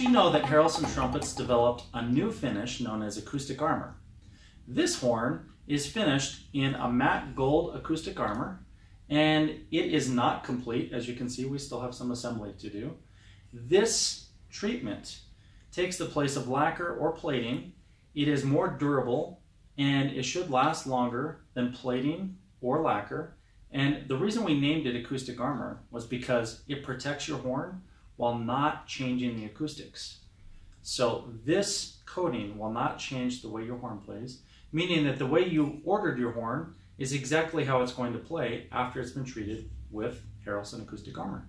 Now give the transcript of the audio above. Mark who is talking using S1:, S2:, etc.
S1: you know that Harrelson Trumpets developed a new finish known as acoustic armor? This horn is finished in a matte gold acoustic armor and it is not complete. As you can see, we still have some assembly to do. This treatment takes the place of lacquer or plating. It is more durable and it should last longer than plating or lacquer. And the reason we named it acoustic armor was because it protects your horn while not changing the acoustics. So this coating will not change the way your horn plays, meaning that the way you ordered your horn is exactly how it's going to play after it's been treated with Harrelson acoustic armor.